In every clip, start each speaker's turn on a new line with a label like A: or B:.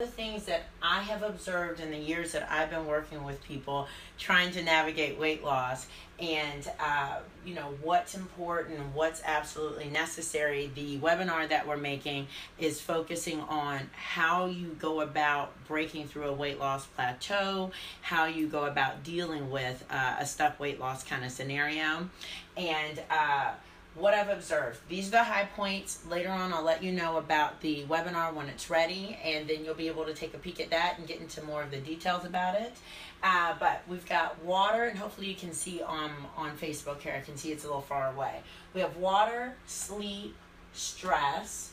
A: the things that I have observed in the years that I've been working with people trying to navigate weight loss and uh, you know what's important what's absolutely necessary. The webinar that we're making is focusing on how you go about breaking through a weight loss plateau how you go about dealing with uh, a stuck weight loss kind of scenario. And uh, what I've observed. These are the high points. Later on, I'll let you know about the webinar when it's ready, and then you'll be able to take a peek at that and get into more of the details about it. Uh, but we've got water, and hopefully you can see on, on Facebook here. I can see it's a little far away. We have water, sleep, stress,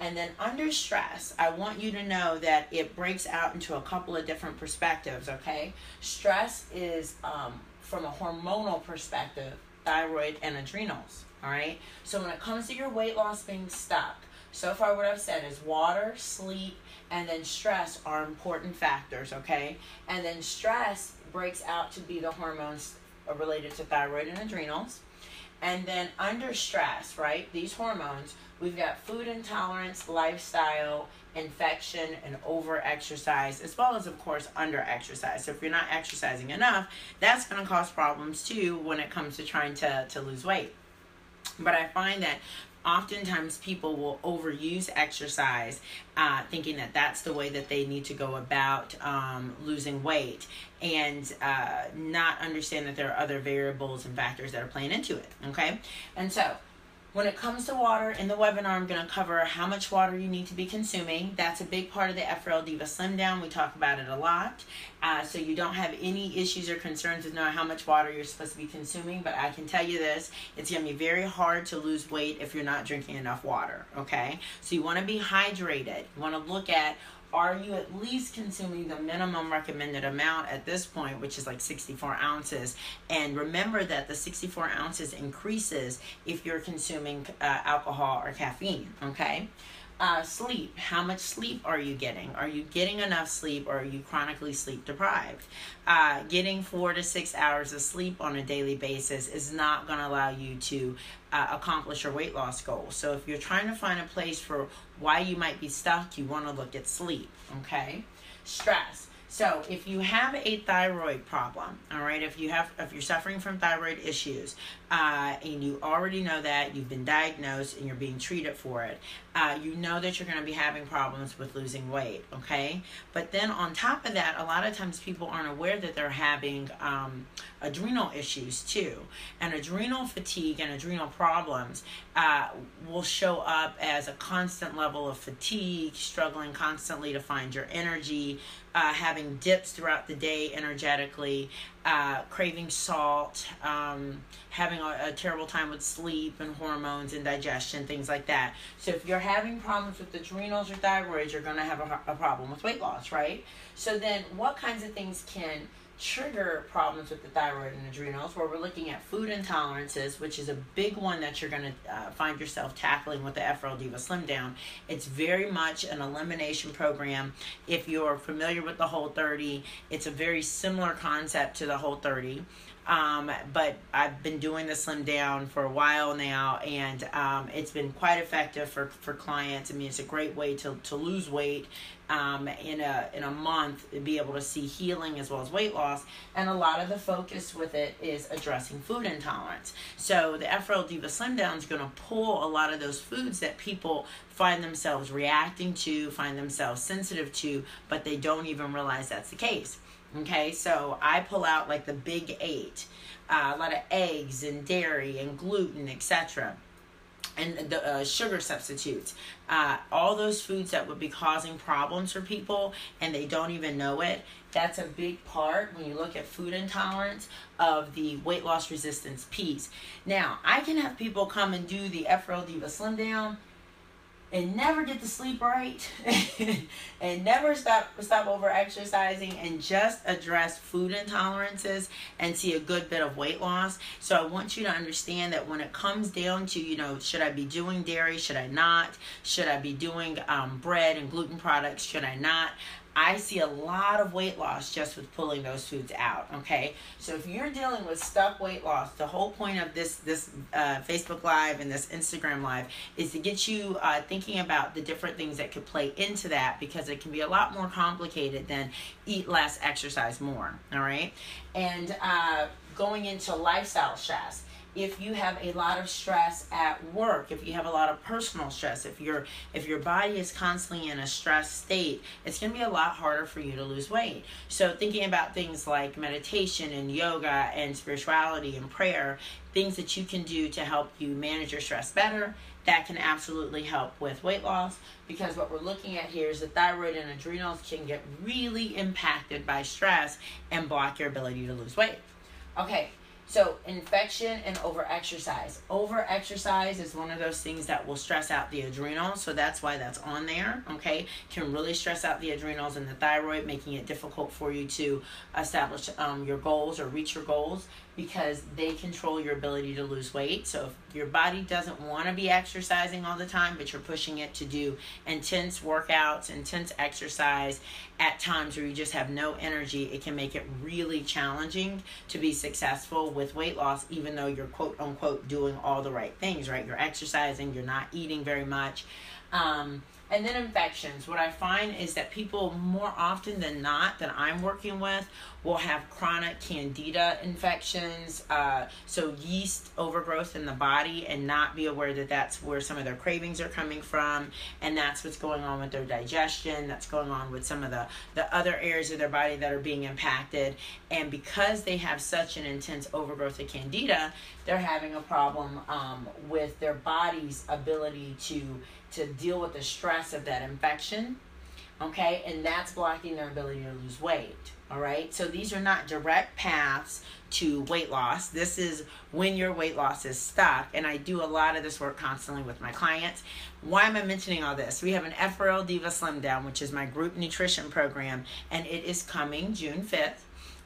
A: and then under stress, I want you to know that it breaks out into a couple of different perspectives, okay? Stress is um, from a hormonal perspective, thyroid and adrenals. All right. So when it comes to your weight loss being stuck, so far what I've said is water, sleep, and then stress are important factors. Okay. And then stress breaks out to be the hormones related to thyroid and adrenals. And then under stress, right, these hormones, we've got food intolerance, lifestyle, infection, and over exercise, as well as, of course, under exercise. So if you're not exercising enough, that's going to cause problems too when it comes to trying to, to lose weight. But I find that oftentimes people will overuse exercise uh, thinking that that's the way that they need to go about um, losing weight and uh, not understand that there are other variables and factors that are playing into it okay? And so when it comes to water, in the webinar, I'm going to cover how much water you need to be consuming. That's a big part of the FRL Diva Slim Down. We talk about it a lot. Uh, so you don't have any issues or concerns with knowing how much water you're supposed to be consuming. But I can tell you this, it's going to be very hard to lose weight if you're not drinking enough water, okay? So you want to be hydrated. You want to look at are you at least consuming the minimum recommended amount at this point, which is like 64 ounces? And remember that the 64 ounces increases if you're consuming uh, alcohol or caffeine, okay? Uh, sleep. How much sleep are you getting? Are you getting enough sleep or are you chronically sleep deprived? Uh, getting four to six hours of sleep on a daily basis is not going to allow you to uh, accomplish your weight loss goal. So if you're trying to find a place for why you might be stuck, you want to look at sleep, okay? Stress. So if you have a thyroid problem, all right, if you have if you're suffering from thyroid issues, uh, and you already know that you've been diagnosed and you're being treated for it, uh, you know that you're going to be having problems with losing weight, okay? But then on top of that, a lot of times people aren't aware that they're having um, adrenal issues too, and adrenal fatigue and adrenal problems uh, will show up as a constant level of fatigue, struggling constantly to find your energy, uh, having dips throughout the day energetically, uh, craving salt, um, having a, a, terrible time with sleep and hormones and digestion, things like that. So if you're having problems with adrenals or thyroid, you're going to have a, a problem with weight loss, right? So then what kinds of things can trigger problems with the thyroid and adrenals, where we're looking at food intolerances, which is a big one that you're going to uh, find yourself tackling with the FRL Diva Slim Down. It's very much an elimination program. If you're familiar with the Whole 30, it's a very similar concept to the Whole 30. Um, but I've been doing the slim down for a while now, and um, it's been quite effective for, for clients. I mean, it's a great way to, to lose weight um, in a in a month, be able to see healing as well as weight loss. And a lot of the focus with it is addressing food intolerance. So the FRL Diva Slim Down is going to pull a lot of those foods that people find themselves reacting to, find themselves sensitive to, but they don't even realize that's the case. Okay, so I pull out like the big eight, uh, a lot of eggs and dairy and gluten, etc. And the uh, sugar substitutes, uh, all those foods that would be causing problems for people and they don't even know it. That's a big part when you look at food intolerance of the weight loss resistance piece. Now, I can have people come and do the FRL Diva Slim Down and never get to sleep right and never stop stop over exercising and just address food intolerances and see a good bit of weight loss. So i want you to understand that when it comes down to you know should i be doing dairy? Should i not? Should i be doing um, bread and gluten products? Should i not I see a lot of weight loss just with pulling those foods out. Okay, so if you're dealing with stuck weight loss, the whole point of this this uh, Facebook Live and this Instagram Live is to get you uh, thinking about the different things that could play into that because it can be a lot more complicated than eat less, exercise more. All right, and uh, going into lifestyle stress if you have a lot of stress at work if you have a lot of personal stress if your if your body is constantly in a stress state it's going to be a lot harder for you to lose weight. So thinking about things like meditation and yoga and spirituality and prayer things that you can do to help you manage your stress better that can absolutely help with weight loss. Because what we're looking at here is the thyroid and adrenals can get really impacted by stress and block your ability to lose weight. Okay so, infection and overexercise. Overexercise is one of those things that will stress out the adrenals, so that's why that's on there, okay? Can really stress out the adrenals and the thyroid, making it difficult for you to establish um, your goals or reach your goals because they control your ability to lose weight. So, if your body doesn't want to be exercising all the time, but you're pushing it to do intense workouts, intense exercise at times where you just have no energy, it can make it really challenging to be successful with weight loss, even though you're quote unquote doing all the right things, right? You're exercising, you're not eating very much. Um, and then infections. What I find is that people more often than not that I'm working with will have chronic candida infections, uh, so yeast overgrowth in the body, and not be aware that that's where some of their cravings are coming from, and that's what's going on with their digestion. That's going on with some of the the other areas of their body that are being impacted, and because they have such an intense overgrowth of candida, they're having a problem um, with their body's ability to to deal with the stress of that infection. Okay, and that's blocking their ability to lose weight. All right, so these are not direct paths to weight loss. This is when your weight loss is stuck, and I do a lot of this work constantly with my clients. Why am I mentioning all this? We have an FRL Diva Slim Down, which is my group nutrition program, and it is coming June 5th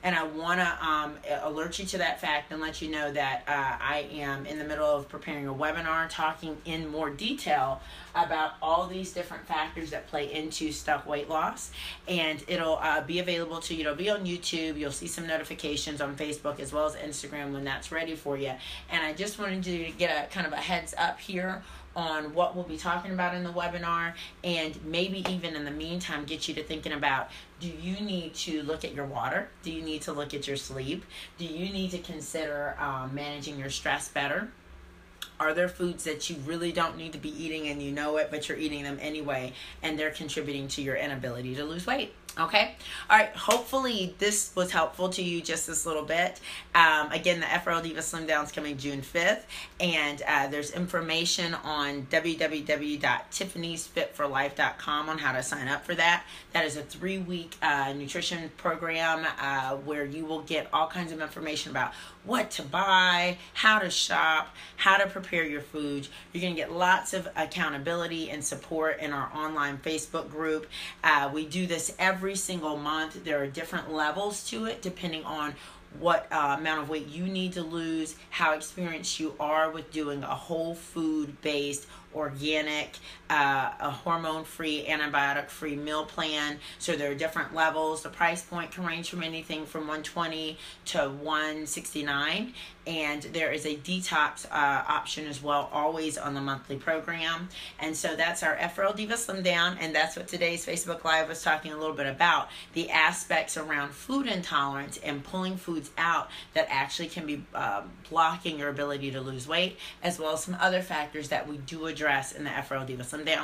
A: and I want to um, alert you to that fact and let you know that uh, I am in the middle of preparing a webinar talking in more detail about all these different factors that play into stuck weight loss. And it'll uh, be available to you. It'll be on YouTube. You'll see some notifications on Facebook as well as Instagram when that's ready for you. And I just wanted to get a kind of a heads up here on what we'll be talking about in the webinar and maybe even in the meantime get you to thinking about do you need to look at your water? Do you need to look at your sleep? Do you need to consider um, managing your stress better? Are there foods that you really don't need to be eating and you know it but you're eating them anyway and they're contributing to your inability to lose weight Okay. All right. Hopefully this was helpful to you just this little bit. Um, again, the FRL Diva Slim Down is coming June 5th. And uh, there's information on www.tiffany'sfitforlife.com on how to sign up for that. That is a three week uh, nutrition program uh, where you will get all kinds of information about what to buy, how to shop, how to prepare your food. You're going to get lots of accountability and support in our online Facebook group. Uh, we do this every every single month. There are different levels to it depending on what uh, amount of weight you need to lose, how experienced you are with doing a whole food based organic, uh, a hormone free, antibiotic free meal plan. So there are different levels. The price point can range from anything from 120 to 169 and there is a detox uh, option as well always on the monthly program and so that's our FRL Diva Slim Down and that's what today's Facebook Live was talking a little bit about the aspects around food intolerance and pulling foods out that actually can be uh, blocking your ability to lose weight as well as some other factors that we do address in the FRL Diva Slim Down.